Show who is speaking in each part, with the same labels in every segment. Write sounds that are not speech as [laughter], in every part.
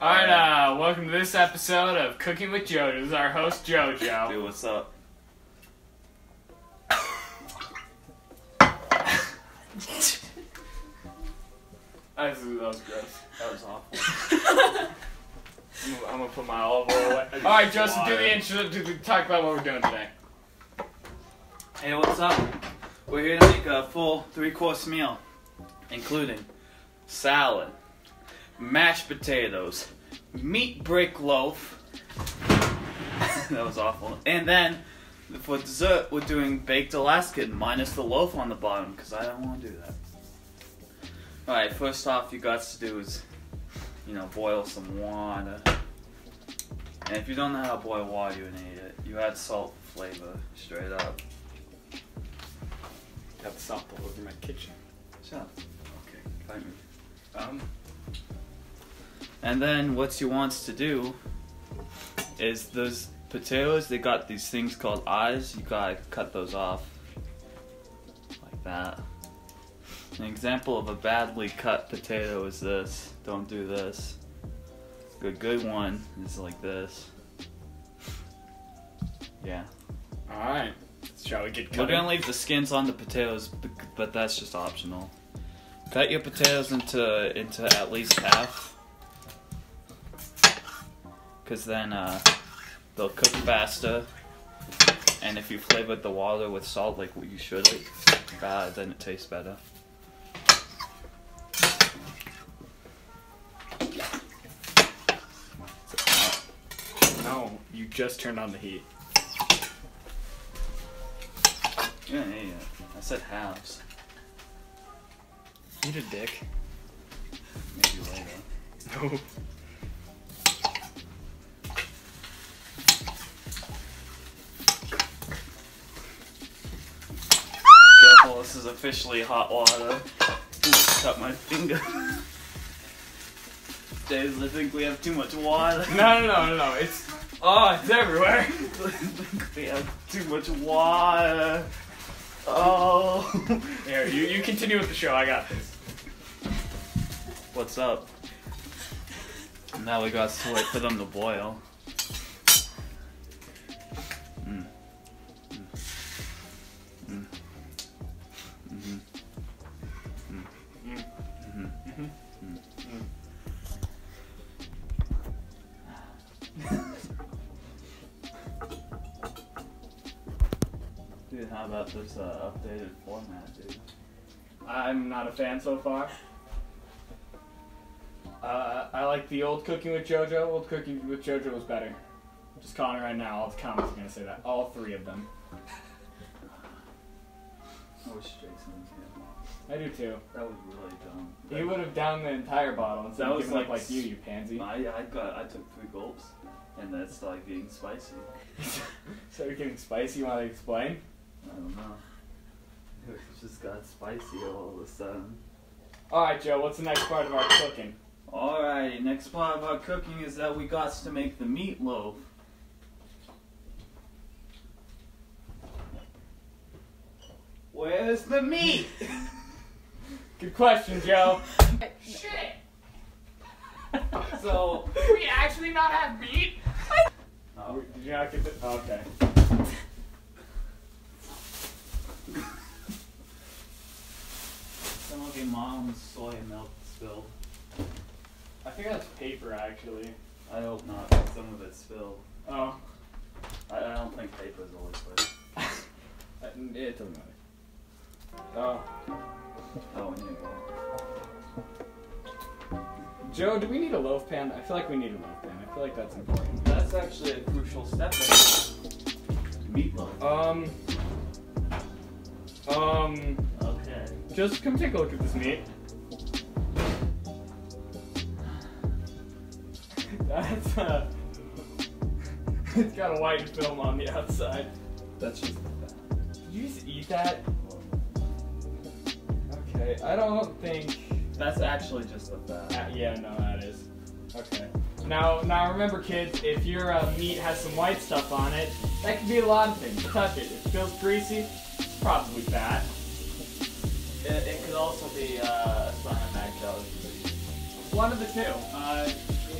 Speaker 1: Alright, uh, welcome to this episode of Cooking with JoJo. This is our host, JoJo.
Speaker 2: Dude, what's up? [laughs]
Speaker 1: That was, that was gross.
Speaker 2: That was awful.
Speaker 1: I'm gonna, I'm gonna put my olive oil away. [laughs] Alright, Joseph, do the intro, do the, talk about what we're doing today.
Speaker 2: Hey, what's up? We're here to make a full three-course meal, including salad, mashed potatoes, meat brick loaf. [laughs] that was awful. And then for dessert, we're doing baked Alaskan minus the loaf on the bottom because I don't want to do that. All right, first off, you got to do is, you know, boil some water. And if you don't know how to boil water, you an idiot. You add salt flavor, straight up.
Speaker 1: Got the salt all over my kitchen.
Speaker 2: Shut up. Okay, fight me.
Speaker 1: Um,
Speaker 2: And then what you want to do is those potatoes, they got these things called eyes. You gotta cut those off. Like that. An example of a badly cut potato is this. Don't do this. A good one is like this. Yeah.
Speaker 1: alright. Shall we get
Speaker 2: cut?
Speaker 1: We're
Speaker 2: gonna leave the skins on the potatoes, but, but that's just optional. Cut your potatoes into into at least half, because then uh, they'll cook faster. And if you flavored the water with salt like what you should, uh, then it tastes better.
Speaker 1: No, you just turned on the heat.
Speaker 2: Yeah, yeah, yeah. I said halves.
Speaker 1: Eat a dick.
Speaker 2: Maybe later. [laughs]
Speaker 1: No.
Speaker 2: This is officially hot water. Cut my finger. [laughs] Days, I think we have too much water.
Speaker 1: No, no, no, no, no. It's, oh, it's everywhere. [laughs]
Speaker 2: I think we have too much water. Oh. [laughs]
Speaker 1: Here, you, you continue with the show. I got this.
Speaker 2: What's up? Now we got to wait for them to boil. Dude, how about this uh, updated format, dude?
Speaker 1: I'm not a fan so far. Uh, I like the old Cooking with JoJo. Old Cooking with JoJo was better. Just calling it right now. All the comments are gonna say that. All three of them.
Speaker 2: I wish Jason was here.
Speaker 1: I do too.
Speaker 2: That was really dumb.
Speaker 1: He would have downed the entire bottle instead
Speaker 2: That
Speaker 1: of
Speaker 2: was like
Speaker 1: like you, you pansy.
Speaker 2: I, I got I took three gulps and that's like getting spicy. [laughs]
Speaker 1: so you're getting spicy. You want to explain?
Speaker 2: I don't know. [laughs] It just got spicy all of a sudden.
Speaker 1: All right, Joe. What's the next part of our cooking?
Speaker 2: Alrighty, next part of our cooking is that we got to make the meatloaf. Where's the meat? [laughs]
Speaker 1: Good question, Joe.
Speaker 3: Shit! [laughs]
Speaker 2: so,
Speaker 3: we actually not have meat?
Speaker 2: oh,
Speaker 1: Did you not get the? Okay.
Speaker 2: Some mom's soy milk spilled.
Speaker 1: I think that's paper actually.
Speaker 2: I hope not. Some of it spilled.
Speaker 1: Oh.
Speaker 2: I, I don't think paper's always good.
Speaker 1: Uh, [laughs] It doesn't matter. Oh.
Speaker 2: Oh, and you go.
Speaker 1: Joe, do we need a loaf pan? I feel like we need a loaf pan. I feel like that's important.
Speaker 2: That's actually a crucial step in meatloaf.
Speaker 1: Um. Um. Just come take a look at this meat. [laughs] That's uh. [laughs] It's got a white film on the outside.
Speaker 2: That's just
Speaker 1: Did you just eat that? Okay, I don't think.
Speaker 2: That's actually just the fat.
Speaker 1: Uh, yeah, no, that is. Okay. Now, now remember, kids, if your uh, meat has some white stuff on it, that could be a lot of things. Touch it. If it feels greasy, it's probably fat.
Speaker 2: It, it could also be uh, a sign of bad.
Speaker 1: One of the two.
Speaker 2: Uh,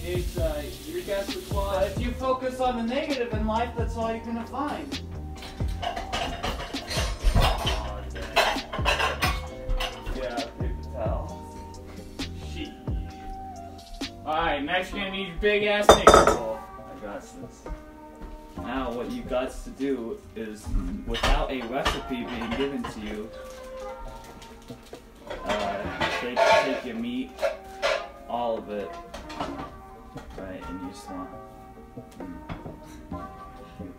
Speaker 4: it's uh, your guess was what?
Speaker 2: But if you focus on the negative in life, that's all you're gonna find.
Speaker 4: Yeah, you can tell.
Speaker 1: Shit. Alright, next you're gonna need your big ass nigga.
Speaker 2: I got this. Now, what you got to do is, without a recipe being given to you, uh, take, take your meat, all of it, right, and you just want. Mm. Think.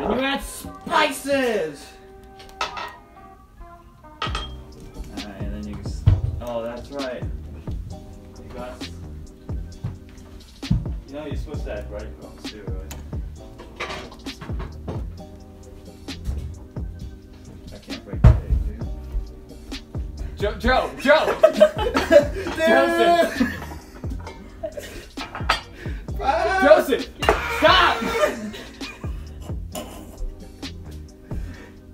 Speaker 2: Then you add spices! Alright, and then you just. Oh, that's right. You got. You know, you're supposed to add breadcrumbs too, right?
Speaker 1: Joe, Joe, Joe! [laughs] Joseph! Joseph! Stop!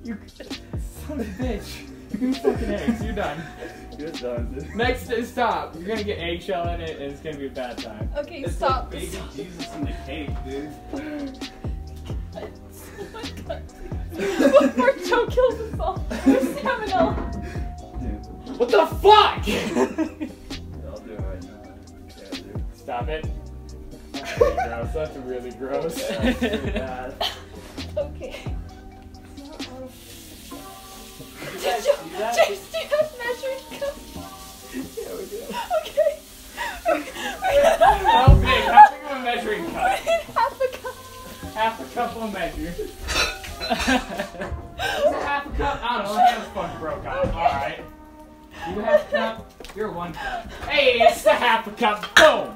Speaker 1: you son of a bitch. Give me fucking eggs, you're done.
Speaker 2: You're done, dude.
Speaker 1: Next is stop. You're gonna get eggshell in it and it's gonna be a bad time.
Speaker 5: Okay,
Speaker 2: It's
Speaker 5: stop.
Speaker 2: like baby Jesus in the cake, dude.
Speaker 5: oh my god. Before Joe kills us all. There's stamina.
Speaker 2: Dude.
Speaker 1: What the fuck?
Speaker 2: I'll do it right [laughs] now. Yeah.
Speaker 1: Stop it. [laughs] That's really gross. That's really gross.
Speaker 2: That's pretty bad. [laughs]
Speaker 1: the half a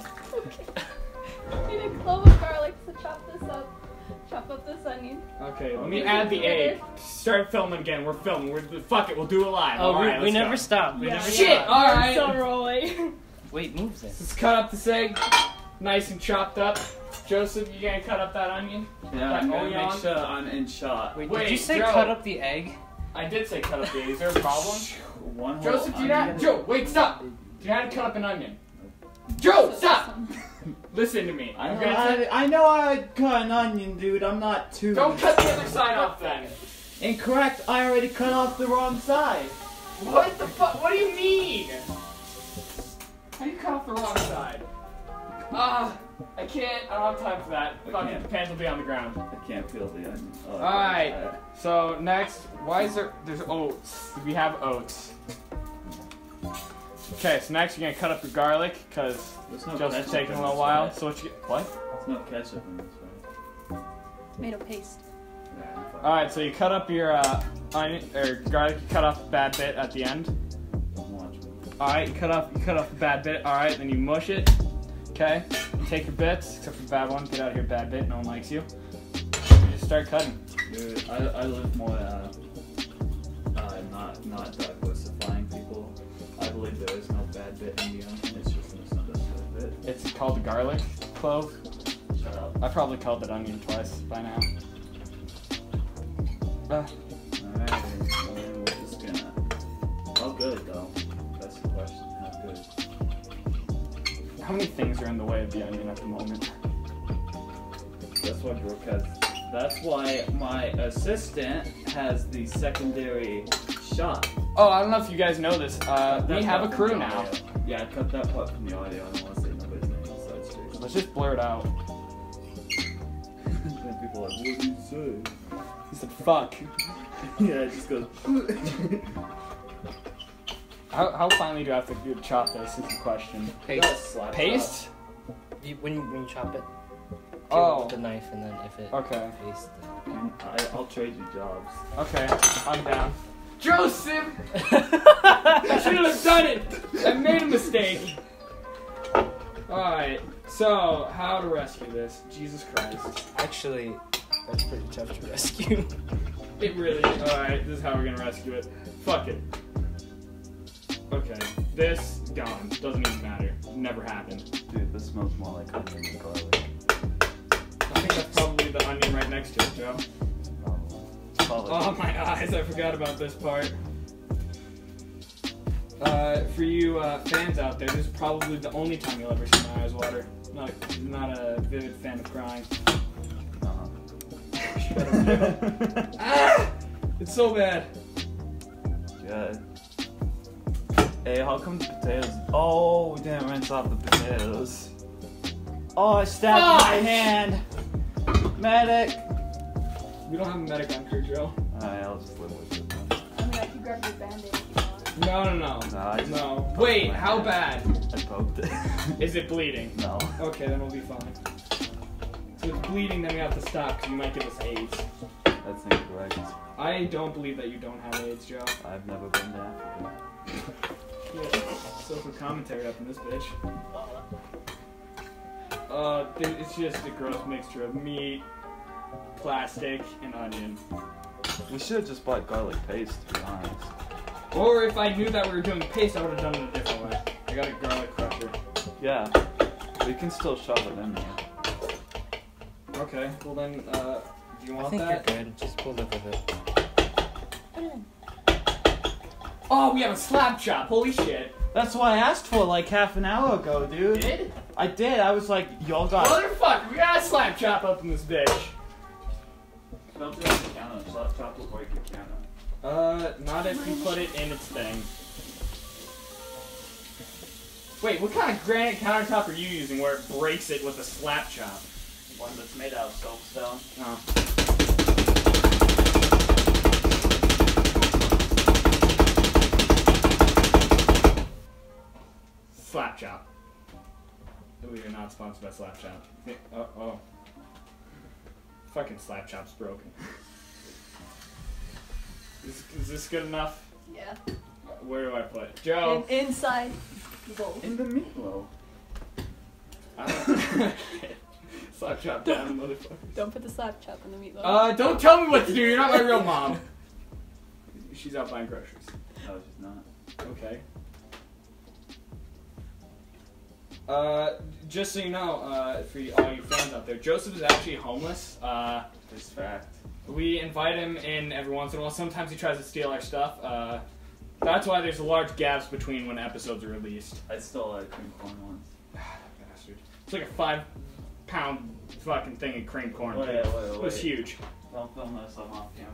Speaker 5: Need a clove of garlic to chop this up. Chop up this onion.
Speaker 1: Okay, let me add the egg. Start filming again. We're filming. We're fuck it. We'll do it live.
Speaker 6: Oh,
Speaker 1: Alright,
Speaker 6: we, we
Speaker 1: let's
Speaker 6: never
Speaker 1: go.
Speaker 6: stop. We
Speaker 5: Yeah.
Speaker 6: never
Speaker 1: Shit!
Speaker 6: stop.
Speaker 1: Alright.
Speaker 5: So rolling.
Speaker 6: Wait, move this.
Speaker 1: Let's cut up this egg. Nice and chopped up. Joseph, you gonna cut up that onion?
Speaker 2: Yeah,
Speaker 1: That
Speaker 2: I'm gonna make sure I'm in shot.
Speaker 6: Wait,
Speaker 1: Wait,
Speaker 6: did you say
Speaker 1: Joe.
Speaker 6: cut up the egg?
Speaker 1: I did say cut up the egg. Is there a problem?
Speaker 2: One whole
Speaker 1: Joseph, do you
Speaker 2: onion.
Speaker 1: not? Joe, wait, stop. Do you know how to cut up an onion? Joe, stop. [laughs] Listen to me.
Speaker 2: I
Speaker 1: I'm
Speaker 2: know,
Speaker 1: gonna
Speaker 2: I,
Speaker 1: say-
Speaker 2: I know I cut an onion, dude. I'm not too.
Speaker 1: Don't cut the other side off then.
Speaker 2: Incorrect. I already cut off the wrong side.
Speaker 1: What the fuck? What do you mean? How do you cut off the wrong side? Ah, I can't. I don't have time for that.
Speaker 2: I
Speaker 1: Fuck it.
Speaker 2: can't.
Speaker 1: The pans will be on the ground.
Speaker 2: I can't peel the onion. Oh.
Speaker 1: Alright.
Speaker 2: Uh,
Speaker 1: So next, why is there? There's oats. We have oats. Okay, so next you're gonna cut up your garlic because
Speaker 2: There's no
Speaker 1: just
Speaker 2: ketchup
Speaker 1: taking a little while.
Speaker 2: right?
Speaker 1: So what you get? What?
Speaker 2: There's no ketchup in this, right?
Speaker 5: Tomato paste.
Speaker 2: Yeah,
Speaker 1: All right, so you cut up your uh, onion or garlic. You cut off a bad bit at the end.
Speaker 2: Don't watch me.
Speaker 1: All right, you cut off you cut off the bad bit. All right, then you mush it. Okay, you take your bits, except for the bad one. Get out of here, bad bit. No one likes you. You just start cutting.
Speaker 2: Dude, I, I live more, uh, uh, not, not diversifying people. I believe there is no bad bit in the onion, it's just a misunderstood bit.
Speaker 1: It's called garlic clove.
Speaker 2: Shut up.
Speaker 1: I probably called it onion twice by now. Uh,
Speaker 2: Alright, so we're just gonna. How good though? That's the question. How good?
Speaker 1: how many things are in the way of the onion at the moment?
Speaker 2: That's why Brooke has. That's why my assistant has the secondary shot.
Speaker 1: Oh, I don't know if you guys know this. Uh, we have a crew now.
Speaker 2: Yeah, cut that part from the audio. I don't want to say nobody's name besides Jason.
Speaker 1: Let's just blur it out.
Speaker 2: then people are like, what do you say?
Speaker 1: He said, "Fuck." [laughs]
Speaker 2: yeah, it just goes. [laughs]
Speaker 1: How, how finely do I have to chop this? Is the question.
Speaker 2: You gotta slap it
Speaker 1: Paste?
Speaker 6: You, when, you, when you chop it, kill
Speaker 1: Oh.
Speaker 6: with the knife, and then if it
Speaker 1: Okay.
Speaker 6: paste.
Speaker 2: up. I, I'll trade you jobs.
Speaker 1: Okay, I'm down. Joseph! [laughs] I shouldn't have done it! I made a mistake! Alright, so how to rescue this? Jesus Christ.
Speaker 6: Actually, that's pretty tough to rescue. [laughs]
Speaker 1: It really Alright, this is how we're gonna rescue it. Fuck it. Okay, this gone. Doesn't even matter. Never happened.
Speaker 2: Dude, this smells more like onion than garlic.
Speaker 1: I think that's probably the onion right next to it, Joe.
Speaker 2: Probably.
Speaker 1: Oh my eyes, I forgot about this part. uh, for you uh, fans out there, this is probably the only time you'll ever see my eyes water. Not a, not a vivid fan of crying. [laughs] ah! It's so bad.
Speaker 2: Good. Hey, how come the potatoes? Oh, we didn't rinse off the potatoes. Oh, I stabbed my
Speaker 1: Fuck!
Speaker 2: hand. Medic.
Speaker 1: We don't have a medic on crew drill.
Speaker 2: Alright, I'll just live with it. Then.
Speaker 5: I mean, I can grab your band-aid if you want.
Speaker 1: No, no, no.
Speaker 2: No, I just
Speaker 1: No. Wait, how
Speaker 2: hand.
Speaker 1: bad?
Speaker 2: I poked it. [laughs]
Speaker 1: Is it bleeding?
Speaker 2: no.
Speaker 1: Okay, then we'll be fine. So if it's bleeding, then we have to stop because you might give us AIDS.
Speaker 2: That's incorrect.
Speaker 1: I don't believe that you don't have AIDS, Joe.
Speaker 2: I've never been to Africa.
Speaker 1: Yeah, social commentary up in this bitch. Uh, it's just a gross mixture of meat, plastic, and onion.
Speaker 2: We should have just bought garlic paste, to be honest.
Speaker 1: Or if I knew that we were doing paste, I would have done it a different way. I got a garlic crusher.
Speaker 2: Yeah. We can still shove it in there.
Speaker 1: Okay, well then, uh, do you
Speaker 6: I
Speaker 1: want
Speaker 6: think
Speaker 1: that?
Speaker 6: you're good. Just pull live with it.
Speaker 5: Put it in.
Speaker 1: Oh, we have a slap chop. Holy shit.
Speaker 2: That's what I asked for like half an hour ago, dude.
Speaker 1: Did?
Speaker 2: I did. I was like, y'all got.
Speaker 1: Motherfucker, we got a slap chop up in this bitch.
Speaker 2: Do it on the counter. Slap chop will break your counter.
Speaker 1: Uh, not if you put it in its thing. Wait, what kind of granite countertop are you using where it breaks it with a slap chop?
Speaker 2: One that's made out of soapstone.
Speaker 1: Oh. Slap chop. Ooh, you're not sponsored by Slap Chop. Oh, oh. Fucking Slap Chop's broken. is, is this good enough?
Speaker 5: Yeah.
Speaker 1: Where do I put it? Joe.
Speaker 5: In, inside the bowl.
Speaker 2: In the meatloaf. [laughs]
Speaker 1: Slap chop down, motherfucker.
Speaker 5: Don't put the slap chop in the meatloaf.
Speaker 1: Uh, don't tell me what to do. You're not my real mom. [laughs] She's out buying groceries.
Speaker 2: No, she's not.
Speaker 1: Okay. Uh, just so you know, uh, for all you fans out there, Joseph is actually homeless. Uh,
Speaker 2: It's fact.
Speaker 1: we invite him in every once in a while. Sometimes he tries to steal our stuff. Uh, that's why there's large gaps between when episodes are released.
Speaker 2: I stole a cream corn once. [sighs]
Speaker 1: Bastard. It's like a five pound fucking thing of cream corn.
Speaker 2: Wait, wait, wait.
Speaker 1: It was huge.
Speaker 2: Don't film this. I'm off camera.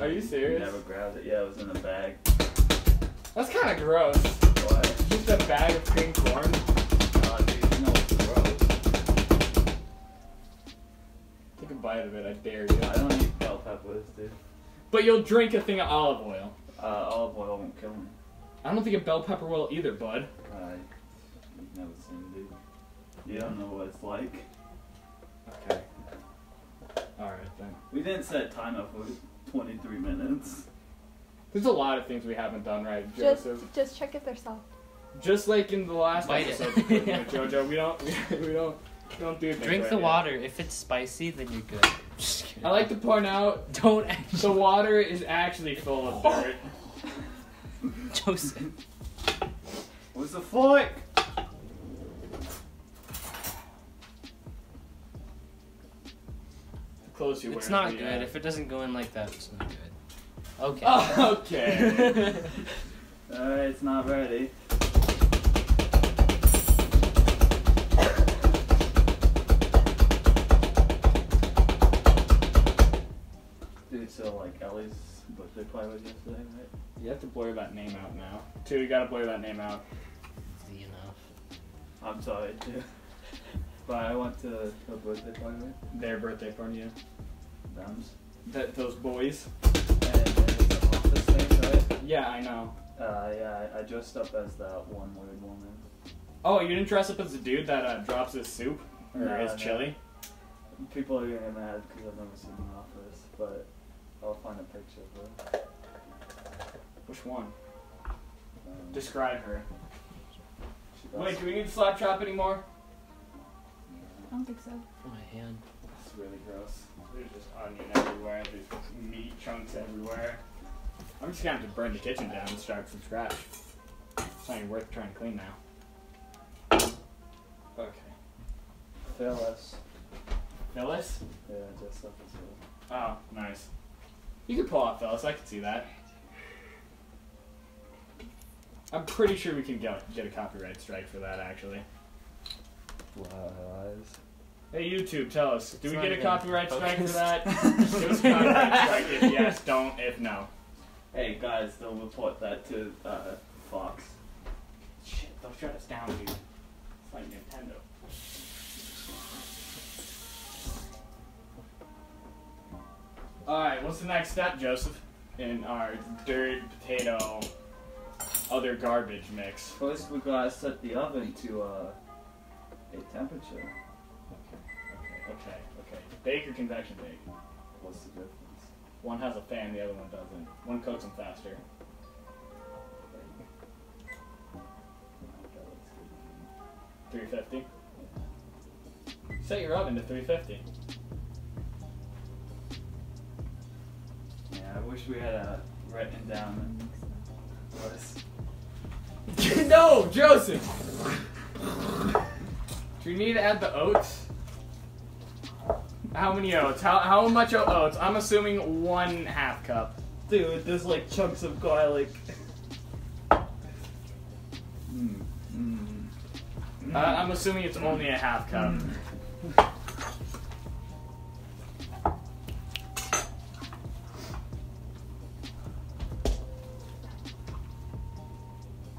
Speaker 1: Are you serious?
Speaker 2: Never grabbed it. Yeah, it was in a bag.
Speaker 1: That's kind of gross.
Speaker 2: What?
Speaker 1: Just a bag of cream corn.
Speaker 2: Uh, dude, you know it's gross.
Speaker 1: Take a bite of it, I dare you.
Speaker 2: I don't eat bell peppers, dude.
Speaker 1: But you'll drink a thing of olive oil.
Speaker 2: Uh, olive oil won't kill me.
Speaker 1: I don't think a bell pepper will either, bud.
Speaker 2: Uh, you've never seen, dude. You don't know what it's like.
Speaker 1: Okay. Alright then.
Speaker 2: We didn't set timer for 23 minutes.
Speaker 1: There's a lot of things we haven't done right, Joseph.
Speaker 5: just check if they're soft.
Speaker 1: Just like in the last
Speaker 6: Bite
Speaker 1: episode, we did, [laughs] Jojo, we don't, [laughs] we, don't, we don't do things
Speaker 6: Drink
Speaker 1: right
Speaker 6: the
Speaker 1: here.
Speaker 6: water. If it's spicy, then you're good. [laughs] Just kidding.
Speaker 1: I like to point out
Speaker 6: Don't
Speaker 1: the water is actually full of dirt.
Speaker 6: Joseph.
Speaker 2: Where's the fork?
Speaker 1: Clothes you wear.
Speaker 6: It's not
Speaker 1: the,
Speaker 6: good.
Speaker 1: uh,
Speaker 6: If it doesn't go in like that, it's not good. Okay.
Speaker 1: Oh, okay.
Speaker 2: Alright, [laughs] it's not ready. [coughs] Dude, so like Ellie's birthday party was yesterday, right?
Speaker 1: you have to blur that name out now. Two, you gotta blur that name out.
Speaker 6: Easy enough.
Speaker 2: I'm sorry, too. [laughs] But I went to her birthday party,
Speaker 1: Their birthday party, yeah.
Speaker 2: Them's.
Speaker 1: That those boys.
Speaker 2: And it office thing, right?
Speaker 1: Yeah, I know.
Speaker 2: Uh, yeah, I, I dressed up as that one weird woman.
Speaker 1: Oh, you didn't dress up as the dude that uh, drops his soup or
Speaker 2: No,
Speaker 1: his
Speaker 2: no.
Speaker 1: chili.
Speaker 2: People are gonna get mad because I've never seen the office, but I'll find a picture of her.
Speaker 1: Which one?
Speaker 2: Um,
Speaker 1: Describe her. Wait, do we need to slap chop anymore?
Speaker 5: I don't think so.
Speaker 6: For my hand.
Speaker 1: That's really gross. There's just onion everywhere. There's meat chunks everywhere. I'm just gonna have to burn the kitchen down and start from scratch. It's not even worth trying to clean now. Okay.
Speaker 2: Phyllis.
Speaker 1: Phyllis?
Speaker 2: Yeah, just up as
Speaker 1: Oh, nice. You could pull off Phyllis. I could see that. I'm pretty sure we can get, get a copyright strike for that, actually.
Speaker 2: Lies.
Speaker 1: Hey, YouTube, tell us. Do
Speaker 6: It's
Speaker 1: we get a
Speaker 6: even
Speaker 1: copyright strike for that? Give us a copyright strike if yes, don't if no.
Speaker 2: Hey guys, they'll report that to uh, Fox.
Speaker 1: Shit, they'll shut us down, dude. It's like Nintendo. Alright, what's the next step, Joseph? In our dirt, potato, other garbage mix.
Speaker 2: First, we gotta set the oven to uh, a temperature.
Speaker 1: Okay, okay, okay. Bake or convection bake?
Speaker 2: What's the difference?
Speaker 1: One has a fan, the other one doesn't. One cooks them faster. 350. Set your oven to 350.
Speaker 2: Yeah, I wish we had a written down was. [laughs]
Speaker 1: no, Joseph. [laughs] Do you need to add the oats? How many oats? How how much oats? I'm assuming one half cup.
Speaker 2: Dude, there's like chunks of garlic. Mm, mm,
Speaker 1: Uh, I'm assuming it's only a half cup.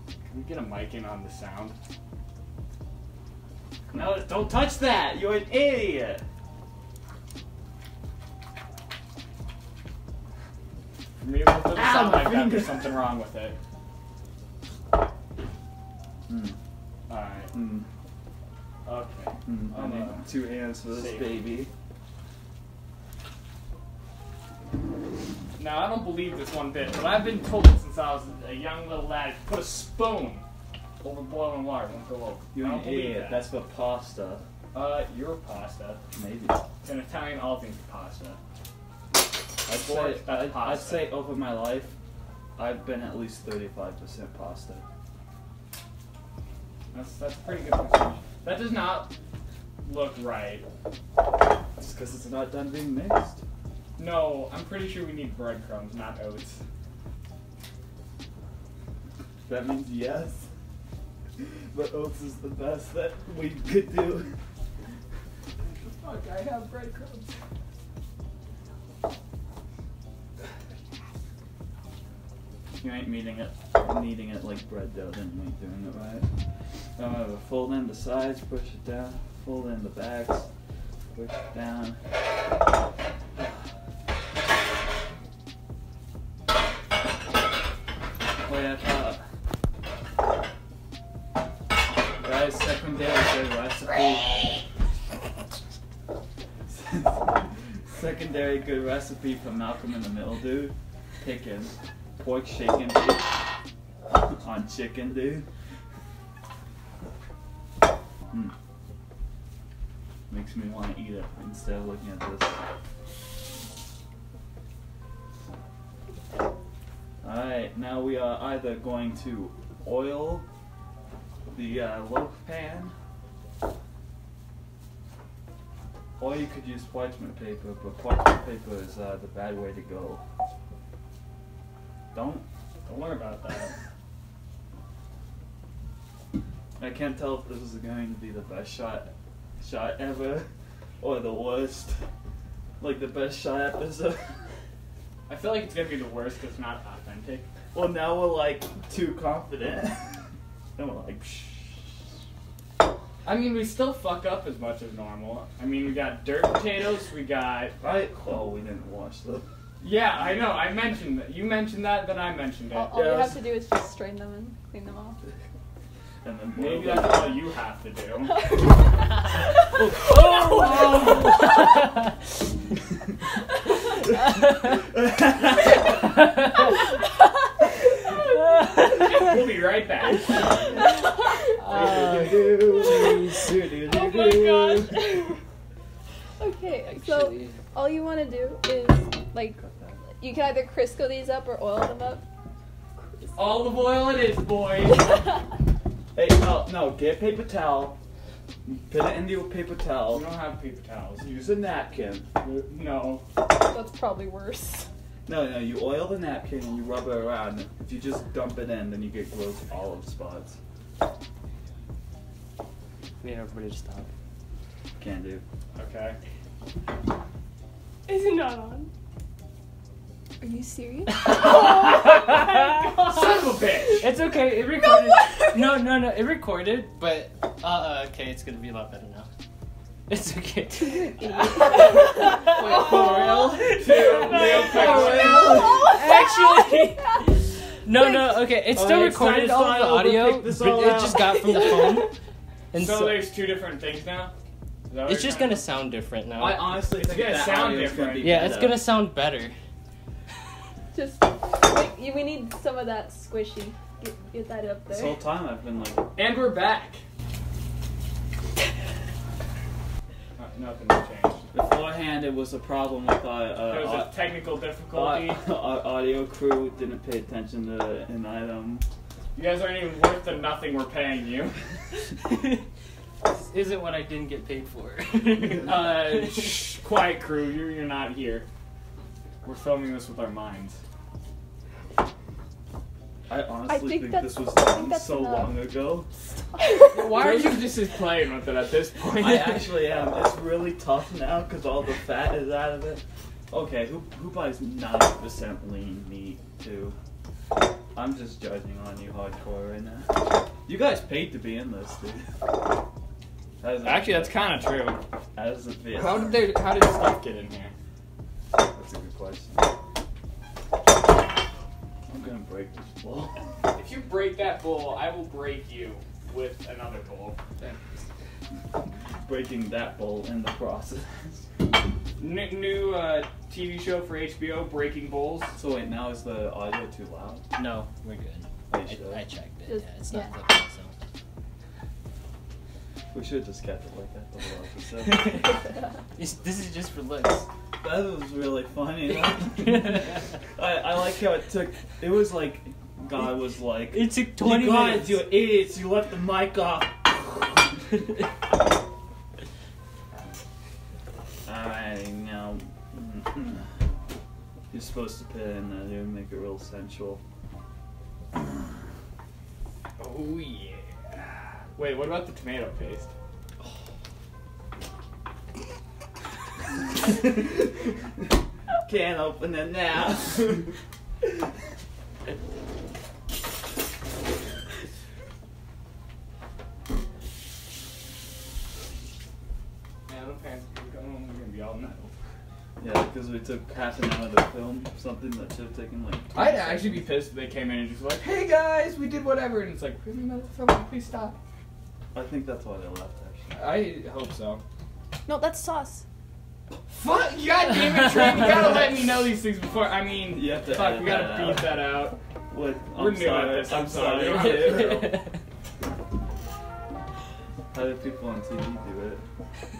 Speaker 1: Can we get a mic in on the sound?
Speaker 2: No, don't touch that! You're an idiot!
Speaker 1: For me, it doesn't
Speaker 2: Ow,
Speaker 1: sound like that. There's something wrong with it.
Speaker 2: Mm,
Speaker 1: Alright.
Speaker 2: mm,
Speaker 1: Okay.
Speaker 2: mm. I
Speaker 1: I'm,
Speaker 2: need
Speaker 1: uh,
Speaker 2: two hands for this
Speaker 1: safe.
Speaker 2: baby.
Speaker 1: Now, I don't believe this one bit, but I've been told since I was a young little lad to put a spoon over boiling water won't go over.
Speaker 2: You're an
Speaker 1: don't
Speaker 2: idiot.
Speaker 1: that.
Speaker 2: That's for pasta.
Speaker 1: Uh, your pasta.
Speaker 2: Maybe.
Speaker 1: It's an Italian all things pasta.
Speaker 2: I'd say, I'd, I'd say over my life, I've been at least 35% pasta.
Speaker 1: That's that's pretty good percentage. That does not look right.
Speaker 2: Just because it's not done being mixed.
Speaker 1: No, I'm pretty sure we need breadcrumbs, not oats.
Speaker 2: That means yes. [laughs] But oats is the best that we could do.
Speaker 1: Fuck, I have breadcrumbs.
Speaker 2: You ain't meeting it, kneading it like bread dough, then you ain't doing it right. However, fold in the sides, push it down. Fold in the backs, push it down. [sighs] Oh yeah, secondary good recipe from Malcolm in the Middle, dude. Picking pork dude. on chicken, dude. Mm. Makes me want to eat it instead of looking at this. Alright, now we are either going to oil the uh, loaf pan, or you could use parchment paper, but parchment paper is uh, the bad way to go. Don't.
Speaker 1: Don't worry about that.
Speaker 2: I can't tell if this is going to be the best shot shot ever or the worst. Like the best shot episode.
Speaker 1: I feel like it's gonna be the worst because it's not authentic.
Speaker 2: well, now we're like too confident. [laughs] and we're like, Psh.
Speaker 1: I mean, we still fuck up as much as normal. I mean, we got dirt potatoes, we got.
Speaker 2: right? Oh, we didn't wash them.
Speaker 1: Yeah, I know, I mentioned that. You mentioned that, then I mentioned it.
Speaker 5: All, all you have to do is just strain them and clean them off. [laughs]
Speaker 2: And then
Speaker 1: Maybe that's all you have to do. [laughs] Oh, [laughs] we'll be right back.
Speaker 6: Uh,
Speaker 5: Oh my gosh. [laughs] okay, so all you want to do is like you can either Crisco these up or oil them up.
Speaker 1: Olive oil it is, boys. [laughs]
Speaker 2: Hey, no, no, get a paper towel, Put it into a paper
Speaker 1: We
Speaker 2: towel.
Speaker 1: don't have paper towels.
Speaker 2: Use a napkin.
Speaker 1: No.
Speaker 5: That's probably worse.
Speaker 2: No, no, you oil the napkin and you rub it around. If you just dump it in, then you get gross olive spots.
Speaker 6: Need everybody to stop.
Speaker 2: Can do.
Speaker 1: Okay.
Speaker 5: Is it not on? Are you serious? [laughs]
Speaker 1: Son of a bitch!
Speaker 6: It's okay. It recorded.
Speaker 5: way!
Speaker 6: No, no, no. It recorded, but uh, okay, it's gonna be a lot better now. It's okay. [laughs]
Speaker 2: Wait, [laughs] for real?
Speaker 6: Actually, no, no. Okay, it's still
Speaker 2: Alright,
Speaker 6: recorded
Speaker 2: it's
Speaker 6: all
Speaker 2: time
Speaker 6: the audio,
Speaker 2: pick this
Speaker 6: but
Speaker 2: all
Speaker 6: it just got from the phone, and
Speaker 1: so,
Speaker 6: so,
Speaker 1: there's two different things now? Is that what
Speaker 6: it's just gonna
Speaker 1: to-
Speaker 6: sound different now.
Speaker 2: I honestly
Speaker 1: It's
Speaker 2: think
Speaker 1: gonna
Speaker 2: that
Speaker 1: sound
Speaker 2: audio's gonna
Speaker 1: different.
Speaker 2: be
Speaker 6: yeah, it's gonna sound better. [laughs]
Speaker 5: Just wait, we need some of that squishy. Get, get that up there.
Speaker 2: This
Speaker 5: there.
Speaker 2: whole time I've been like,
Speaker 1: And we're back. Uh, nothing changed.
Speaker 2: beforehand it was a problem with our, uh,
Speaker 1: There was a technical
Speaker 2: au-
Speaker 1: difficulty. [laughs]
Speaker 2: our audio crew didn't pay attention to an item.
Speaker 1: You guys aren't even worth the nothing we're paying you.
Speaker 6: This isn't what I didn't get paid for. [laughs]
Speaker 1: Uh, shh, quiet crew, you're, you're not here. We're filming this with our minds.
Speaker 2: I honestly
Speaker 5: think
Speaker 2: think, this was done so
Speaker 5: enough.
Speaker 2: long ago.
Speaker 1: Why are you just as playing with it at this point?
Speaker 2: I actually am. It's really tough now because all the fat is out of it. Okay, who who buys ninety percent lean meat too? I'm just judging on you hardcore right now. You guys paid to be in this, dude. How does it
Speaker 1: Actually, that's kind of true.
Speaker 2: How does it feel?
Speaker 1: How did they? How did stuff get in here?
Speaker 2: That's a good question. I'm gonna break this bowl.
Speaker 1: If you break that bowl, I will break you with another bowl.
Speaker 2: Breaking that bowl in the process.
Speaker 1: N- new uh, TV show for HBO, Breaking Bowls.
Speaker 2: So wait, now is the audio too loud?
Speaker 6: no, we're good.
Speaker 2: Are you sure?
Speaker 6: I, I checked it.
Speaker 5: Just-
Speaker 6: yeah, it's
Speaker 5: yeah.
Speaker 6: not clipping, so.
Speaker 2: We should have just kept it like that the whole episode. [laughs]
Speaker 6: This, this is just for looks.
Speaker 2: that was really funny. [laughs] [laughs] I, I like how it took. It was like God was like,
Speaker 6: It took 20
Speaker 2: "You guys,
Speaker 6: minutes.
Speaker 2: you idiots! You left the mic off." Supposed to put it in there to make it real sensual.
Speaker 1: Oh yeah. Wait, what about the tomato paste? [laughs]
Speaker 2: Can't open it now. [laughs]
Speaker 1: Man, the pants are going to be all metal.
Speaker 2: yeah, because we took half an hour to film something that should have taken like. 20
Speaker 1: I'd actually be pissed if they came in and just like, "Hey guys, we did whatever," and it's like, "Really, motherfucker, please stop."
Speaker 2: I think that's why they left actually.
Speaker 1: I hope so.
Speaker 5: No, that's sauce.
Speaker 1: Fuck! God damn it, Trey! You gotta let me know these things before. I mean,
Speaker 2: You have to
Speaker 1: fuck, we gotta
Speaker 2: that
Speaker 1: beat
Speaker 2: out.
Speaker 1: that out.
Speaker 2: What?
Speaker 1: We're
Speaker 2: I'm
Speaker 1: new
Speaker 2: sorry.
Speaker 1: at this, I'm sorry.
Speaker 2: too. [laughs] How do people on TV do it?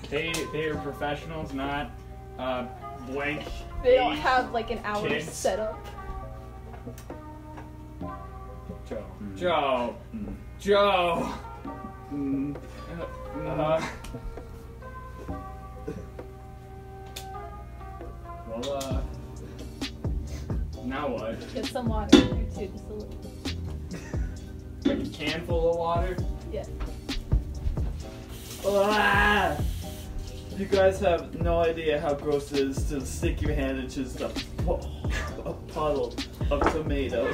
Speaker 1: They they are professionals, not uh, blank.
Speaker 5: They don't have like an hour
Speaker 1: kids.
Speaker 5: set up.
Speaker 1: Joe.
Speaker 2: Mm.
Speaker 1: Joe.
Speaker 2: Mm.
Speaker 1: Joe.
Speaker 2: Mm.
Speaker 1: Uh, well, uh, now what?
Speaker 5: Get some water in there too, just a little.
Speaker 1: Like a can full of water?
Speaker 5: Yeah.
Speaker 2: Ah! You guys have no idea how gross it is to stick your hand into just a, a puddle of tomato.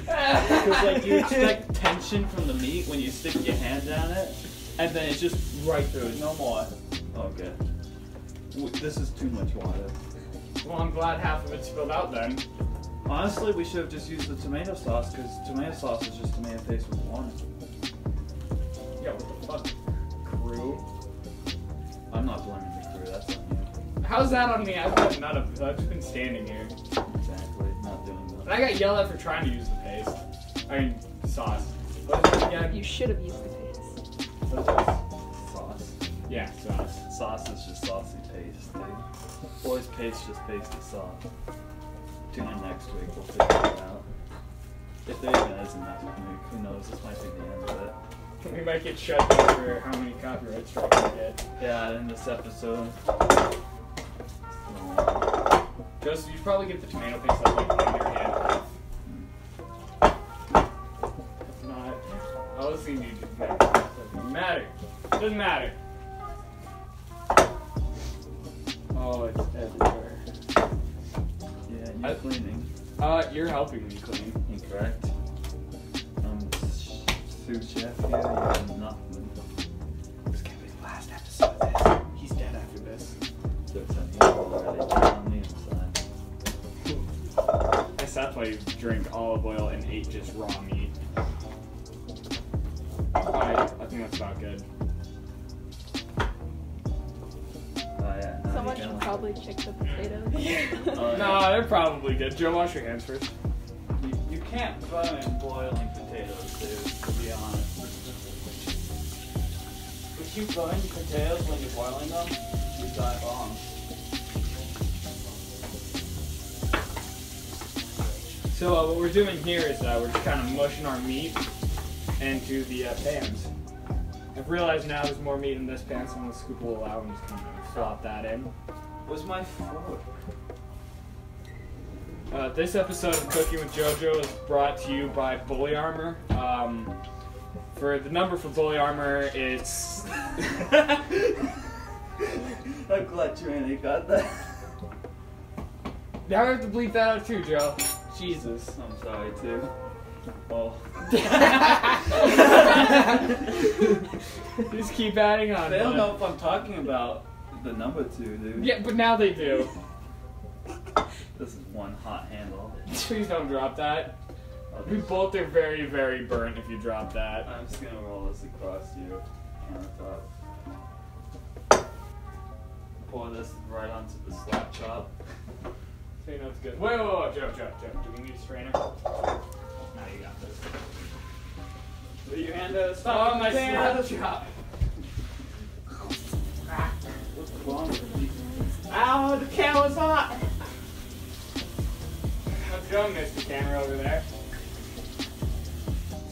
Speaker 2: Because like you expect tension from the meat when you stick your hand down it, and then it's just right through. It. No more. Okay. This is too much water.
Speaker 1: Well, I'm glad half of it spilled out then.
Speaker 2: Honestly, we should have just used the tomato sauce because tomato sauce is just tomato paste with water. I'm not blaming the crew. That's on you.
Speaker 1: How's that on me? I've got none of I've just been standing here.
Speaker 2: Exactly. Not doing
Speaker 1: And
Speaker 2: that.
Speaker 1: I got yelled at for trying to use the paste. I mean, sauce. What is it again?
Speaker 5: You should have used the paste.
Speaker 1: What is?
Speaker 2: Sauce.
Speaker 1: Yeah, sauce.
Speaker 2: Sauce is just saucy paste, dude. Boys paste just paste is sauce. Tune in next week, we'll figure it out. If there even is a next week, who knows, this might be the end of it.
Speaker 1: We might get shut down for how many copyright strikes we get.
Speaker 2: Yeah, in this episode.
Speaker 1: Joseph, you probably get the tomato paste like in your hand. If not, I was thinking you just doesn't matter. Doesn't matter. Oh, it's everywhere.
Speaker 2: Yeah, you're
Speaker 1: I-
Speaker 2: cleaning.
Speaker 1: Uh, you're helping me clean.
Speaker 2: Incorrect. Sous chef here, you're nothing.
Speaker 1: This can't be the last episode of this. He's dead after this.
Speaker 2: So it's an evil already on the inside.
Speaker 1: Guess that's why you drink olive oil and ate just raw meat. Alright, I think that's about good.
Speaker 2: Oh, yeah, now
Speaker 5: Someone should probably check the potatoes. [laughs]
Speaker 2: Oh, yeah. [laughs]
Speaker 1: No, they're probably good. Joe, wash your hands first.
Speaker 2: You, you can't burn boiling potatoes, dude, to be honest. If you burn potatoes when you're boiling them, you die bomb.
Speaker 1: So uh, what we're doing here is uh, we're just kind of mushing our meat into the uh, pans. I've realized now there's more meat in this pan, so I'm gonna scoop a little out and just kind of flop that in.
Speaker 2: Where's my fork?
Speaker 1: Uh, this episode of Cooking with JoJo is brought to you by Bully Armor. Um, for the number for Bully Armor it's. [laughs]
Speaker 2: I'm glad you got that.
Speaker 1: now I have to bleep that out too, Joe. Jesus.
Speaker 2: I'm sorry, too. Oh.
Speaker 1: just keep adding on. It.
Speaker 2: They don't know if I'm talking about the number two, dude.
Speaker 1: Yeah, but now they do.
Speaker 2: One hot handle. [laughs]
Speaker 1: Please don't drop that.
Speaker 2: I'll
Speaker 1: We both are very, very burnt if you drop that.
Speaker 2: I'm just gonna roll this across your countertop. Pour this right onto the slap chop.
Speaker 1: So you know it's good. Wait, wait, wait, Joe, Joe, Joe. Do we need a strainer? Now you got this.
Speaker 2: Put your hand out.
Speaker 1: Oh, my
Speaker 2: the
Speaker 1: slap chop.
Speaker 2: What's wrong with you?
Speaker 1: Ow, the camera's hot. It going, Mr. Camera over there?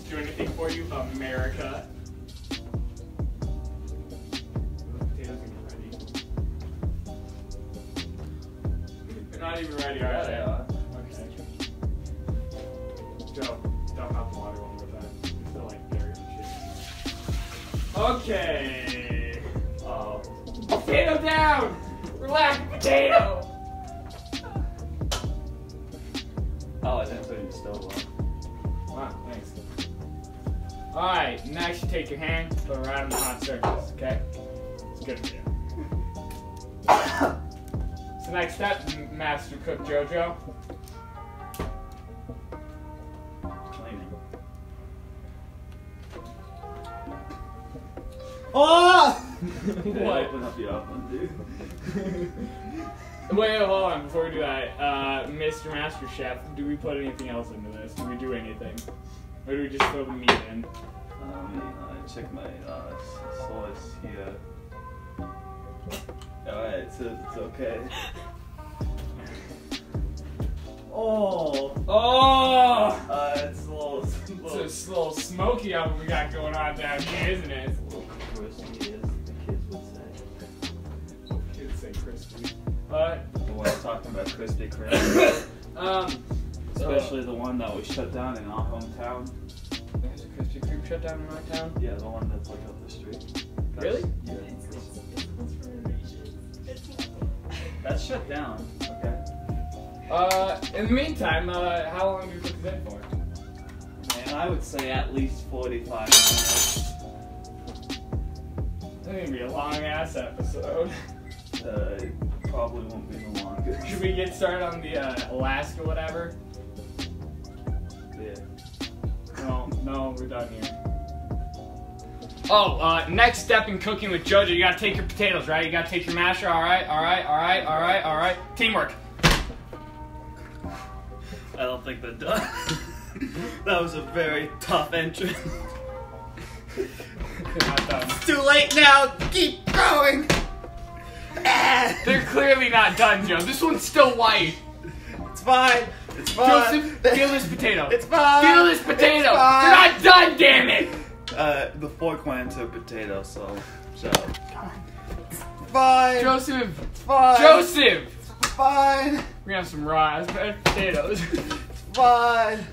Speaker 1: Do anything for you, America. Those potatoes are ready. They're not even ready, are
Speaker 2: Yeah,
Speaker 1: they?
Speaker 2: are.
Speaker 1: Okay. Joe, dump out the water one more time. I feel like shit. Okay.
Speaker 2: Oh.
Speaker 1: Potato down! Relax, potato!
Speaker 2: Oh, I didn't put your stove on.
Speaker 1: Wow, thanks. Alright, next you take your hand, put it right on the hot surface, okay? It's good for you. so next step, Master Cook Jojo.
Speaker 2: Cleaning. Oh! Ah!
Speaker 1: What? [laughs]
Speaker 2: Open up your oven, dude. [laughs]
Speaker 1: Wait, hold on, before we do that, uh, Mr. Master Chef, do we put anything else into this? Do we do anything? Or do we just throw the meat in?
Speaker 2: Um, uh, check my uh, sauce here. Alright, it says it's okay. [laughs] Oh!
Speaker 1: Oh!
Speaker 2: Uh, it's a little,
Speaker 1: It's
Speaker 2: little,
Speaker 1: this little smoky oven we got going on down here, isn't it?
Speaker 2: it's a little crispy,
Speaker 1: crispy. But,
Speaker 2: But we're talking about Krispy Kreme. [coughs]
Speaker 1: um,
Speaker 2: Especially the one that was shut down in our hometown.
Speaker 1: There's a Krispy Kreme shut down in our town?
Speaker 2: Yeah, the one that's like up the street. That's-
Speaker 1: Really?
Speaker 2: Yeah.
Speaker 5: It's
Speaker 2: That's shut down. Okay.
Speaker 1: Uh, in the meantime, uh, how long do you put this in for?
Speaker 2: Man, I would say at least 45 minutes.
Speaker 1: It's gonna be a long ass episode.
Speaker 2: Uh, it probably won't be the longest.
Speaker 1: Should we get started on the uh, Alaska whatever?
Speaker 2: Yeah.
Speaker 1: No, no, we're done here. Oh, uh, next step in cooking with JoJo, you gotta take your potatoes, right? You gotta take your masher, alright, alright, alright, alright, alright. Teamwork.
Speaker 4: I don't think they're done. [laughs] that was a very tough entrance.
Speaker 1: They're not done.
Speaker 4: Too late now. Keep going.
Speaker 1: They're clearly not done, Joe. This one's still white.
Speaker 4: It's fine. It's fine.
Speaker 1: Joseph, [laughs] feel this potato.
Speaker 4: It's fine.
Speaker 1: Feel this potato.
Speaker 4: It's fine.
Speaker 1: They're not done, damn it!
Speaker 2: uh, the fork went into a potato, so shut up. Fine.
Speaker 1: Joseph!
Speaker 2: Fine.
Speaker 1: Joseph!
Speaker 2: Fine.
Speaker 1: We're gonna have some raw ass mashed potatoes. [laughs]
Speaker 2: Fine.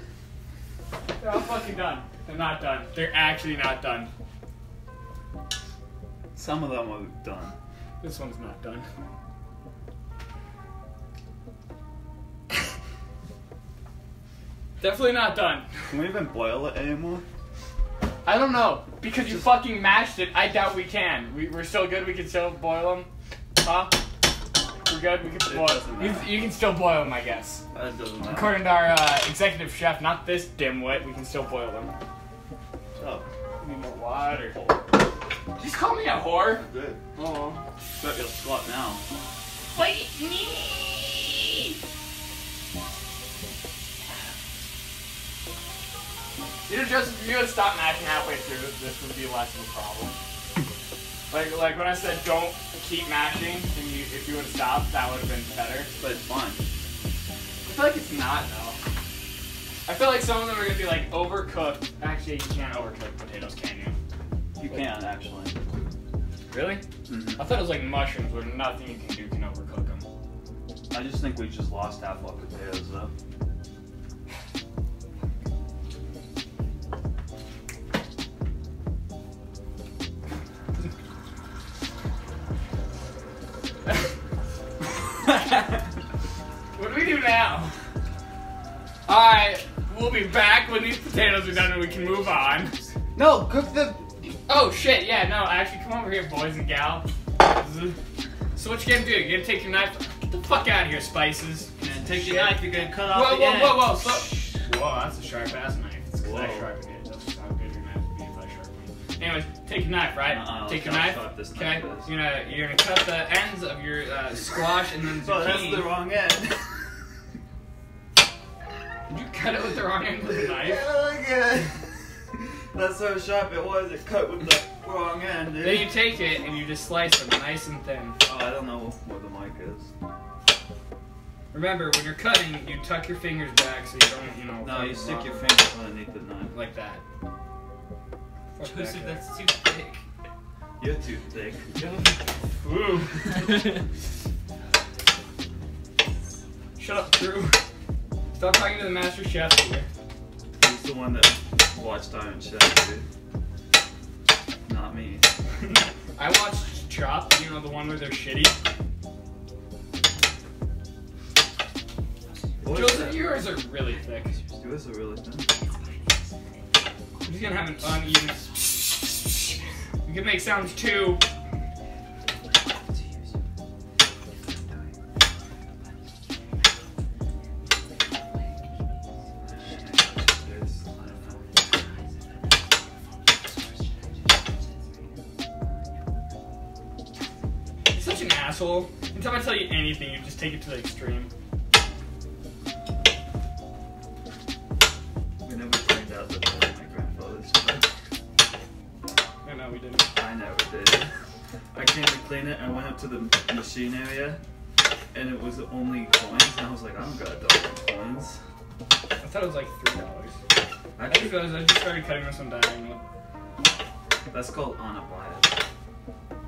Speaker 1: They're all fucking done. They're not done. They're actually not done.
Speaker 2: Some of them are done.
Speaker 1: This one's not done. Definitely not done.
Speaker 2: Can we even boil it anymore?
Speaker 1: I don't know. Because you fucking mashed it, I doubt we can. We, we're still good, we can still boil them. Huh? We're good, we can boil
Speaker 2: doesn't
Speaker 1: you, you can still boil them, I guess.
Speaker 2: That doesn't matter.
Speaker 1: According to our uh, executive chef, not this dimwit, we can still boil them.
Speaker 2: Shut up.
Speaker 1: Need more water. Just call me a whore.
Speaker 2: Good.
Speaker 1: Oh.
Speaker 2: Bet you'll squat now.
Speaker 1: Fight me! You know, Joseph, if you would stop matching halfway through, this would be less of a problem. [laughs] Like, like when I said don't keep matching, and you, if you would have stopped, that would have been better.
Speaker 2: But it's fun.
Speaker 1: I feel like it's not though. I feel like some of them are gonna be like overcooked. Actually, you can't overcook potatoes, can you?
Speaker 2: You can actually.
Speaker 1: Really?
Speaker 2: Mhm.
Speaker 1: I thought it was like mushrooms, where nothing you can do can overcook them.
Speaker 2: I just think we just lost half our potatoes though.
Speaker 1: what do we do now? Alright, we'll be back when these potatoes are done and we can move on.
Speaker 2: No, cook the.
Speaker 1: Oh shit, yeah, no, actually, come over here, boys and gal. So what you gonna do? You gonna take your knife? Get the fuck out of here, spices.
Speaker 2: And take your knife. You're gonna cut off
Speaker 1: whoa,
Speaker 2: the end.
Speaker 1: whoa, whoa, slow. Whoa, that's a sharp ass knife. It's 'cause I
Speaker 2: Whoa.
Speaker 1: sharpened it. That's how good your knife would be if I sharpened it. Anyways, take your knife, right?
Speaker 2: Uh-uh,
Speaker 1: take your
Speaker 2: look how
Speaker 1: knife. Okay,
Speaker 2: knife is.
Speaker 1: you're gonna you're gonna cut the ends of your uh, squash and then
Speaker 2: Oh, that's
Speaker 1: zucchini.
Speaker 2: the wrong end. [laughs]
Speaker 1: Did you cut it with the wrong end of the knife?
Speaker 2: Yeah, look at it. That's how sharp it was. It cut with the wrong end, dude.
Speaker 1: Then you take it and you just slice them nice and thin.
Speaker 2: Oh, I don't know what the mic is.
Speaker 1: Remember, when you're cutting, you tuck your fingers back so you don't, you know.
Speaker 2: No, you stick
Speaker 1: rub
Speaker 2: your fingers underneath the knife.
Speaker 1: like that. Fuck that
Speaker 6: Joseph,
Speaker 1: guy.
Speaker 6: that's too thick.
Speaker 2: You're too thick.
Speaker 1: Ooh. [laughs] Shut up, Drew. Stop talking to the master chef here.
Speaker 2: The one that watched Iron Chef, dude. Not me. [laughs]
Speaker 1: I watched Chop, you know, the one where they're shitty. Joseph, yours are really thick.
Speaker 2: Yours are really thin.
Speaker 1: He's gonna have an uneven. You can make sounds too. Anything, you just take it to the extreme.
Speaker 2: We never out the my grandfather's.
Speaker 1: No, no, we didn't.
Speaker 2: I never did. I came to clean it and I went up to the machine area and it was only coins and I was like, I don't got a dollar in coins.
Speaker 1: I thought it was like three dollars. I
Speaker 2: Actually,
Speaker 1: just realized I just started cutting this one diagonal.
Speaker 2: that's called on a bias.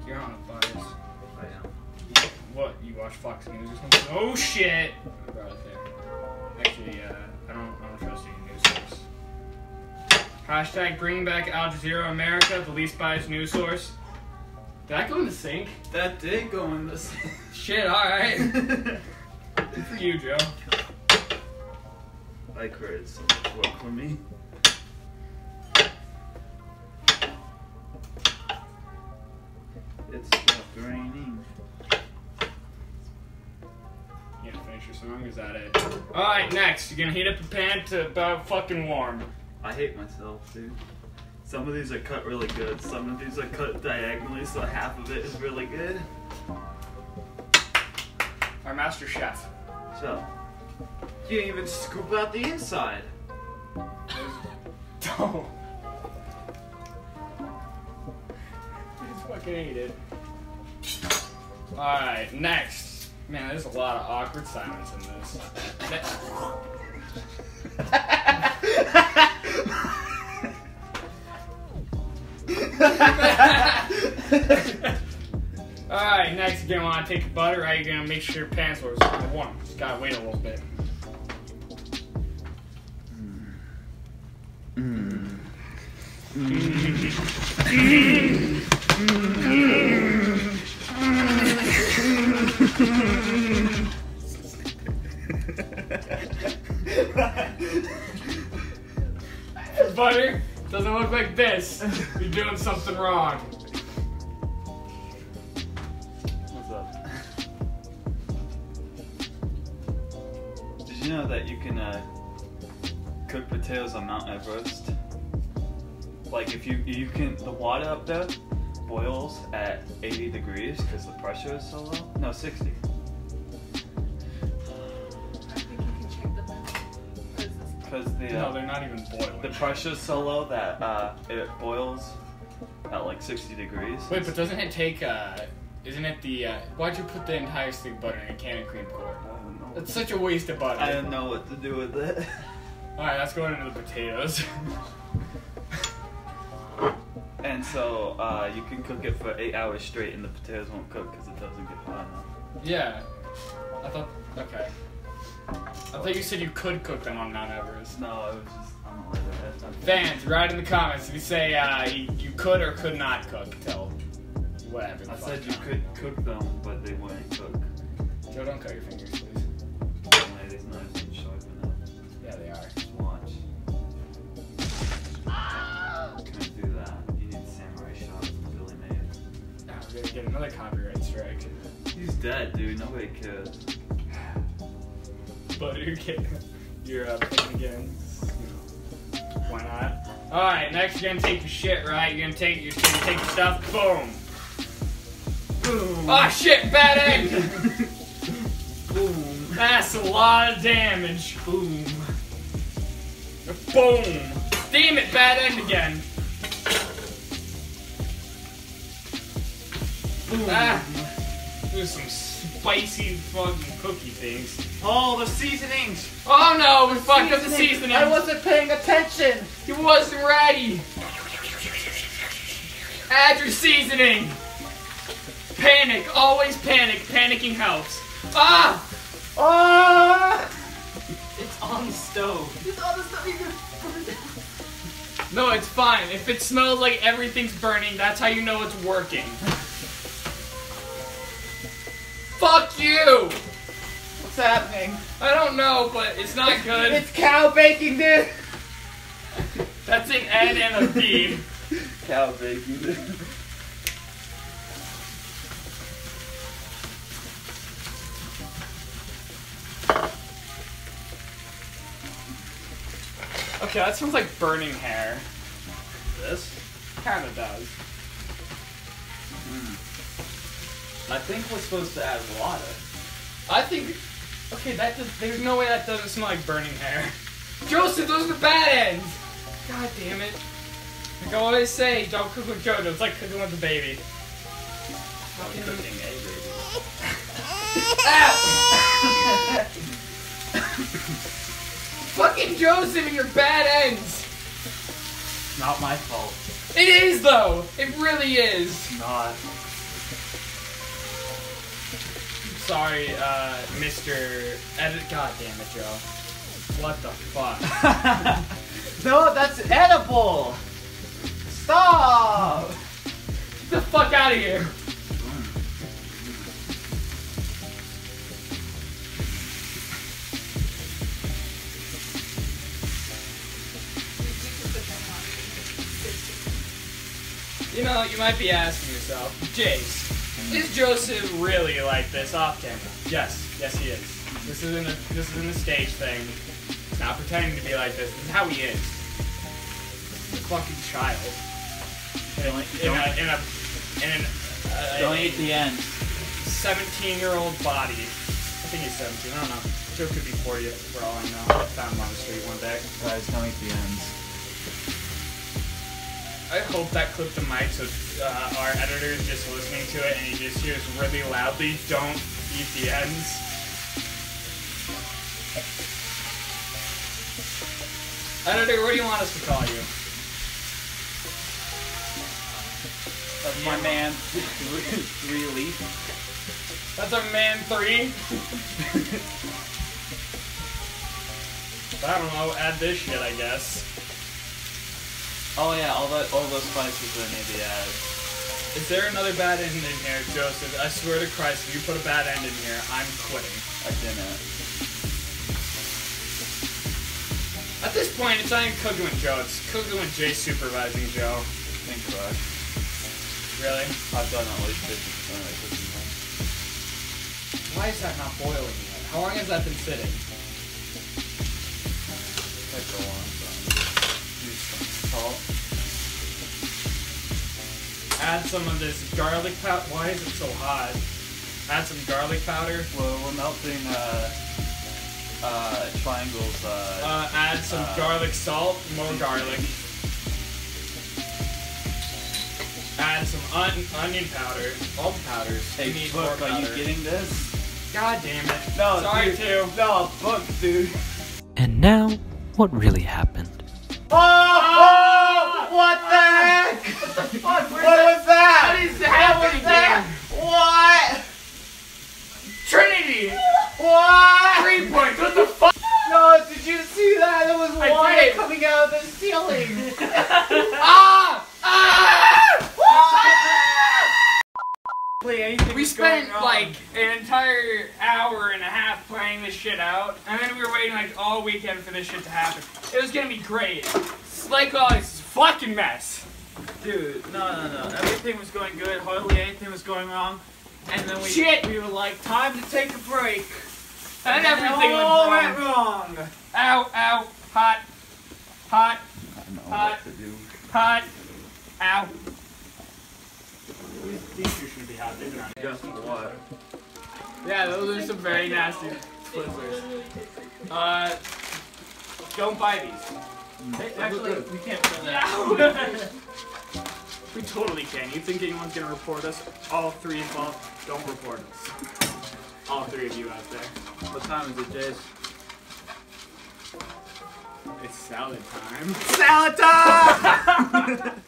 Speaker 1: You're on a bias.
Speaker 2: I am.
Speaker 1: What? You watch Fox News or something? Oh shit! I brought it there. Actually, uh, I don't, I don't trust any news source. Hashtag bring back Al Jazeera America, the least biased news source. Did I go in the sink?
Speaker 2: That did go in the sink. [laughs]
Speaker 1: Shit, alright. Good [laughs] for you, Joe.
Speaker 2: I created so much work for me.
Speaker 1: Is that it? Alright, next. You're gonna heat up a pan to about fucking warm.
Speaker 2: I hate myself, dude. Some of these are cut really good. Some of these are cut diagonally, so half of it is really good.
Speaker 1: Our master chef.
Speaker 2: So, you didn't even scoop out the inside. [laughs]
Speaker 1: Don't. He's fucking ate it. Alright, next. Man, there's a lot of awkward silence in this. Alright, next you're gonna wanna take your butter, right? You're gonna make sure your pants are warm. Just gotta wait a little bit. Butter doesn't look like this. You're doing something wrong.
Speaker 2: What's up? Did you know that you can uh, cook potatoes on Mount Everest? Like if you you can the water up there boils at 80 degrees because the pressure is so low. No, 60.
Speaker 5: I think you can check the map. Or is this-
Speaker 2: Because the
Speaker 1: No,
Speaker 2: uh,
Speaker 1: they're not even boiling.
Speaker 2: the pressure's so low that uh, it boils at like 60 degrees.
Speaker 1: Wait, but doesn't it take, uh, isn't it the, uh, why'd you put the entire stick butter in a can of cream corn?
Speaker 2: I don't know.
Speaker 1: That's such a waste of butter.
Speaker 2: I don't know what to do with it. [laughs]
Speaker 1: Alright, let's go into the potatoes. [laughs]
Speaker 2: And so uh, you can cook it for eight hours straight, and the potatoes won't cook because it doesn't get hot enough.
Speaker 1: yeah. I thought, okay. I thought you said you could cook them on Mount Everest.
Speaker 2: No, it was just I'm a later.
Speaker 1: Fans, write in the comments if you say uh, you, you could or could not cook till whatever.
Speaker 2: I said you
Speaker 1: time.
Speaker 2: could cook them, but they wouldn't cook.
Speaker 1: Joe, don't cut your fingers, we're gonna get another copyright strike.
Speaker 2: He's dead, dude. Nobody cares.
Speaker 1: But you get your uh, pin again. Why not? Alright, next you're gonna take your shit, right? You're gonna take you're gonna take your stuff, boom.
Speaker 2: Boom.
Speaker 1: Oh shit, bad end! [laughs]
Speaker 2: Boom.
Speaker 1: That's a lot of damage.
Speaker 2: Boom.
Speaker 1: Boom! Damn it, bad end again.
Speaker 2: Boom.
Speaker 1: Ah. There's some spicy fucking cookie things.
Speaker 2: Oh, the seasonings.
Speaker 1: Oh no, we fucked up the seasoning.
Speaker 7: I wasn't paying attention.
Speaker 1: He wasn't ready. Add your seasoning. Panic, always panic. Panicking helps. Ah!
Speaker 7: Ah!
Speaker 6: It's on the stove.
Speaker 5: It's all the stuff you're gonna burn down.
Speaker 1: No, it's fine. If it smells like everything's burning, that's how you know it's working. Fuck you!
Speaker 7: What's happening?
Speaker 1: I don't know, but it's not good.
Speaker 7: It's cow baking, dude.
Speaker 1: That's an N and a V. [laughs]
Speaker 2: Cow bacon.
Speaker 1: Okay, that sounds like burning hair.
Speaker 2: this?
Speaker 1: Kinda does. Hmm.
Speaker 2: I think we're supposed to add water.
Speaker 1: I think. Okay, that does, there's no way that doesn't smell like burning hair. [laughs] Joseph, those are the bad ends. God damn it. Like I always say, don't cook with Jojo. It's like cooking with a baby.
Speaker 2: I'm cooking a baby.
Speaker 1: Ow! [laughs] Fucking Joseph and your bad ends.
Speaker 2: Not my fault.
Speaker 1: It is though. It really is.
Speaker 2: Not.
Speaker 1: Sorry, uh, Mr. Edit. God damn it, Joe. What the fuck? [laughs]
Speaker 7: no, that's edible. Stop.
Speaker 1: Get the fuck out of here. You know, you might be asking yourself, Jace, is Joseph really like this off camera? Yes, yes he is. This isn't a this isn't a stage thing. He's not pretending to be like this. This is how he is. He's a fucking child. In, in a in a in an uh,
Speaker 2: Don't
Speaker 1: a
Speaker 2: eat the ends.
Speaker 1: 17 year old body. I think he's 17. I don't know. Joe could be 40 for all I know. I found him on the street one day.
Speaker 2: Guys, don't eat the ends.
Speaker 1: I hope that clipped the mic so uh, our editor is just listening to it and he just hears really loudly, don't eat the ends. Editor, what do you want us to call you?
Speaker 2: That's my man three, three leaf.
Speaker 1: That's a man three. [laughs] I don't know. Add this shit, I guess.
Speaker 2: Oh yeah, all that all those spices that need to add.
Speaker 1: Is there another bad end in here, Joseph? I swear to Christ, if you put a bad end in here, I'm quitting.
Speaker 2: I didn't.
Speaker 1: At this point, it's not even cooking with Joe. It's cooking with Jay supervising Joe.
Speaker 2: Incorrect.
Speaker 1: Really?
Speaker 2: I've done at least fifty percent of the cooking.
Speaker 1: Why is that not boiling yet? How long has that been sitting?
Speaker 2: A long time. Use some salt.
Speaker 1: Add some of this garlic powder. Why is it so hot? Add some garlic powder.
Speaker 2: Well, we're melting uh, uh, triangles. Uh,
Speaker 1: Uh, add some
Speaker 2: Uh,
Speaker 1: garlic salt. More garlic. Add some on- onion powder. All the powders.
Speaker 2: hey,
Speaker 1: You need more
Speaker 2: book, are you getting this?
Speaker 1: God damn it.
Speaker 2: No,
Speaker 1: Sorry,
Speaker 2: dude.
Speaker 1: too.
Speaker 2: No, book, dude.
Speaker 8: And now, what really happened?
Speaker 2: Oh, oh! What the heck?
Speaker 9: Fuck,
Speaker 2: What was that?
Speaker 9: What is happening here?
Speaker 2: What?
Speaker 9: Trinity!
Speaker 2: What?
Speaker 9: Three points, what the fuck?
Speaker 2: No, did you see that? There was
Speaker 9: I
Speaker 2: water
Speaker 9: did.
Speaker 2: coming out of the ceiling.
Speaker 9: Ah! Ah!
Speaker 2: Play anything
Speaker 1: We
Speaker 2: was
Speaker 1: spent
Speaker 2: going on.
Speaker 1: like an entire hour and a half playing this shit out, and then we were waiting like all weekend for this shit to happen. It was gonna be great. Slake all this fucking mess.
Speaker 6: Dude, no, no, no. Everything was going good. Hardly anything was going wrong. And then we
Speaker 1: Shit.
Speaker 6: we were like, time to take a break.
Speaker 1: And
Speaker 6: then
Speaker 1: everything
Speaker 6: it
Speaker 1: went wrong.
Speaker 6: went wrong.
Speaker 1: Ow, ow, hot, hot, Hot.
Speaker 2: what to do.
Speaker 1: hot, ow. These two should be hot, they're not.
Speaker 2: Just what?
Speaker 1: Yeah, those are some very nasty Twizzlers. Uh, don't buy these.
Speaker 6: Hey, actually, we can't do that. [laughs]
Speaker 1: we totally can. You think anyone's gonna report us? All three of involved, don't report us. All three of you out there.
Speaker 6: What time is it, Jace?
Speaker 1: It's salad time.
Speaker 2: Salad time!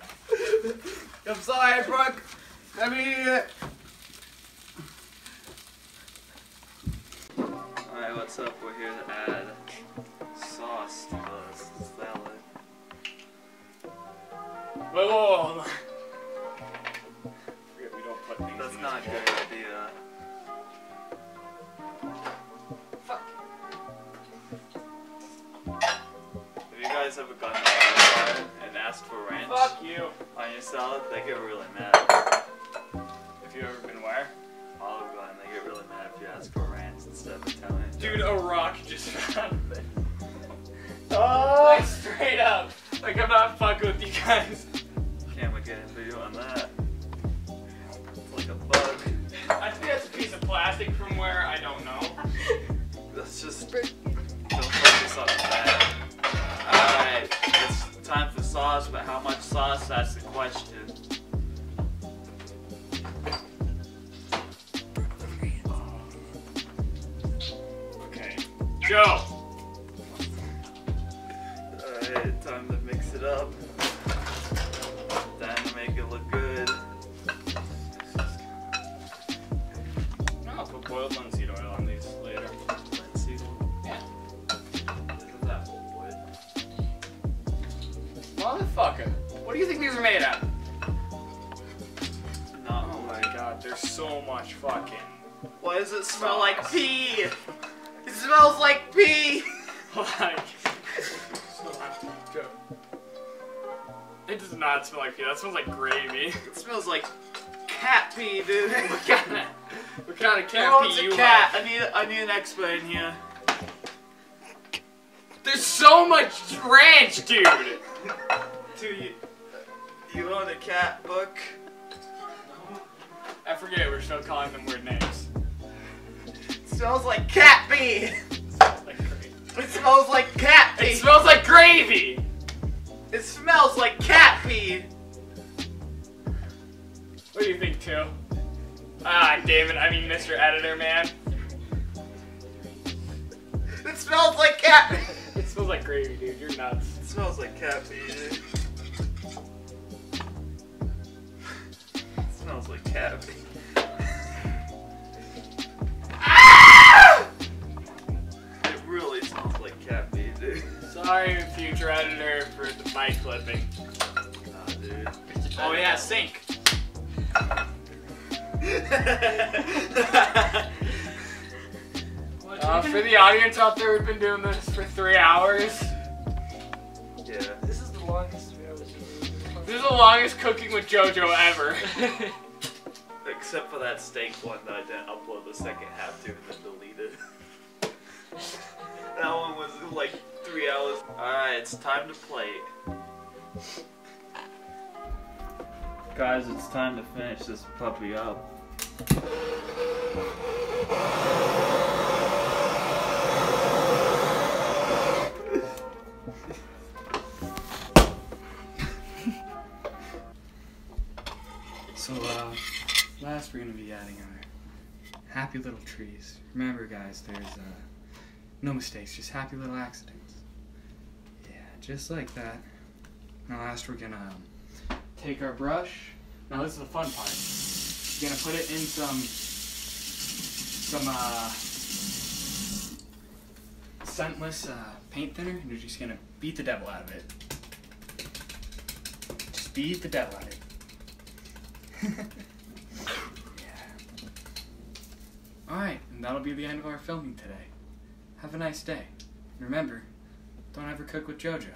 Speaker 2: [laughs] [laughs] I'm sorry, Brooke. I mean. Alright, what's up? We're here to add sauce to the salad.
Speaker 1: Whoa, whoa, hold
Speaker 2: salad? They get really mad.
Speaker 1: Like.
Speaker 2: It does
Speaker 1: not smell like pee. That smells like gravy. [laughs]
Speaker 2: It smells like cat pee, dude. [laughs]
Speaker 1: what kind of what kind of
Speaker 2: Who
Speaker 1: cat
Speaker 2: owns
Speaker 1: pee
Speaker 2: a
Speaker 1: you
Speaker 2: cat?
Speaker 1: have?
Speaker 2: I need I need an expert in here.
Speaker 1: There's so much ranch, dude.
Speaker 2: Do you you own a cat book?
Speaker 1: I forget we're still calling them weird names.
Speaker 2: It smells like cat pee. [laughs] It smells like cat pee.
Speaker 1: It smells like gravy.
Speaker 2: It smells like cat pee.
Speaker 1: What do you think, Till? Ah, damn it. I mean, Mr. Editor, man.
Speaker 2: It smells like cat.
Speaker 1: It smells like gravy, dude. You're nuts.
Speaker 2: It smells like cat pee. dude. It smells like cat pee. Smells like cat pee, dude.
Speaker 1: Sorry, future editor, for the mic clipping.
Speaker 2: Nah, dude.
Speaker 1: Oh, yeah, sync. [laughs] Uh, for the audience out there, we've been doing this for three hours.
Speaker 2: yeah.
Speaker 6: This is the longest ever
Speaker 1: This is the longest cooking with JoJo ever. [laughs]
Speaker 2: Except for that steak one that I didn't upload the second half to and then deleted. [laughs] three hours. Alright, it's time to play. Guys, it's time to finish this puppy up.
Speaker 1: So, uh, last we're gonna be adding our happy little trees. Remember, guys, there's uh, no mistakes, just happy little accidents. Just like that. Now, last we're gonna um, take our brush. Now, this is the fun part. We're gonna put it in some, some uh, scentless uh, paint thinner, and you're just gonna beat the devil out of it. Just beat the devil out of it. [laughs] yeah. Alright, and that'll be the end of our filming today. Have a nice day. Remember, don't ever cook with JoJo.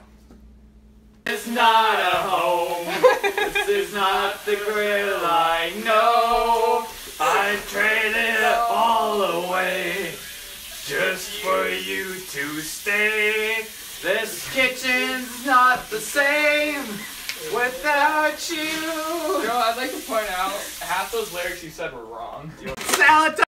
Speaker 2: It's not a home. this is not the grill I know. I traded it all away just for you to stay. This kitchen's not the same without you.
Speaker 1: Joe, I'd like to point out half those lyrics you said were wrong.
Speaker 2: Salad